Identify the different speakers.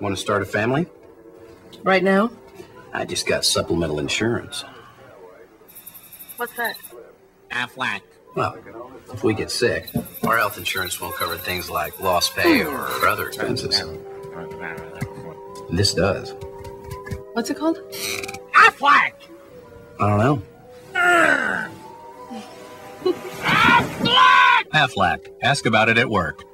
Speaker 1: Want to start a family?
Speaker 2: Right now?
Speaker 1: I just got supplemental insurance.
Speaker 2: What's that?
Speaker 3: Aflac.
Speaker 1: Well, if we get sick, our health insurance won't cover things like lost pay or hmm. other expenses. This does.
Speaker 2: What's it called?
Speaker 3: Aflac!
Speaker 1: I don't know.
Speaker 3: Aflac!
Speaker 4: Aflac. Ask about it at work.